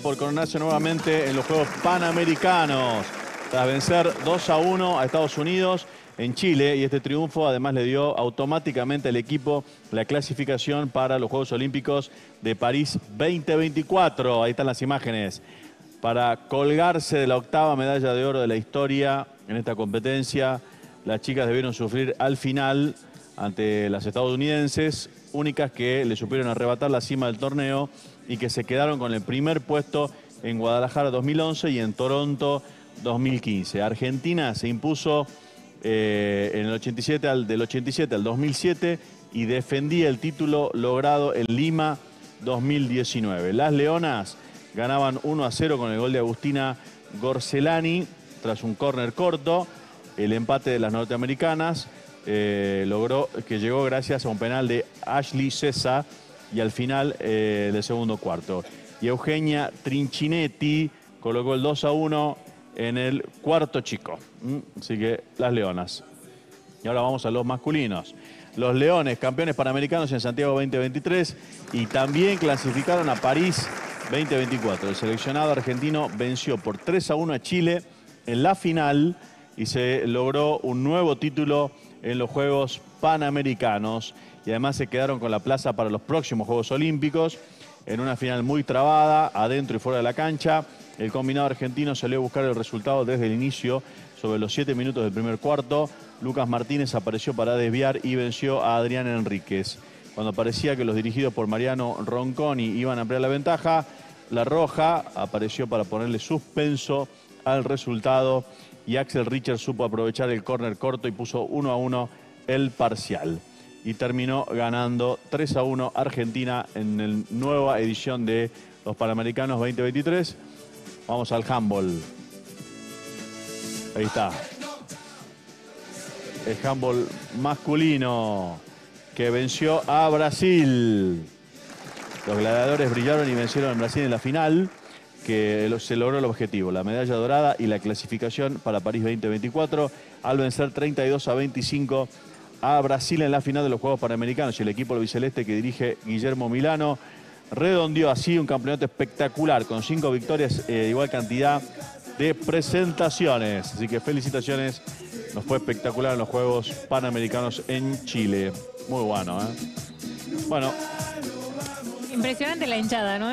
por coronarse nuevamente en los Juegos Panamericanos tras vencer 2 a 1 a Estados Unidos en Chile y este triunfo además le dio automáticamente al equipo la clasificación para los Juegos Olímpicos de París 2024. Ahí están las imágenes. Para colgarse de la octava medalla de oro de la historia en esta competencia, las chicas debieron sufrir al final ante las estadounidenses, únicas que le supieron arrebatar la cima del torneo y que se quedaron con el primer puesto en Guadalajara 2011 y en Toronto 2015. Argentina se impuso eh, en el 87 al, del 87 al 2007 y defendía el título logrado en Lima 2019. Las Leonas ganaban 1 a 0 con el gol de Agustina Gorcelani tras un córner corto. El empate de las norteamericanas eh, logró que llegó gracias a un penal de Ashley César y al final eh, del segundo cuarto. Y Eugenia Trinchinetti colocó el 2 a 1 en el cuarto chico. Así que las leonas. Y ahora vamos a los masculinos. Los Leones, campeones panamericanos en Santiago 2023 y también clasificaron a París 2024. El seleccionado argentino venció por 3 a 1 a Chile en la final y se logró un nuevo título en los Juegos Panamericanos y además se quedaron con la plaza para los próximos Juegos Olímpicos en una final muy trabada, adentro y fuera de la cancha. El combinado argentino salió a buscar el resultado desde el inicio, sobre los siete minutos del primer cuarto. Lucas Martínez apareció para desviar y venció a Adrián Enríquez. Cuando parecía que los dirigidos por Mariano Ronconi iban a ampliar la ventaja, la Roja apareció para ponerle suspenso al resultado y Axel Richard supo aprovechar el córner corto y puso 1 a 1 el parcial y terminó ganando 3 a 1 Argentina en la nueva edición de los Panamericanos 2023. Vamos al handball. Ahí está. El handball masculino que venció a Brasil. Los gladiadores brillaron y vencieron a Brasil en la final, que se logró el objetivo, la medalla dorada y la clasificación para París 2024, al vencer 32 a 25 a Brasil en la final de los Juegos Panamericanos y el equipo biceleste que dirige Guillermo Milano redondeó así un campeonato espectacular con cinco victorias e igual cantidad de presentaciones. Así que felicitaciones, nos fue espectacular en los Juegos Panamericanos en Chile. Muy bueno, ¿eh? Bueno. Impresionante la hinchada, ¿no?